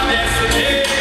permanece nele.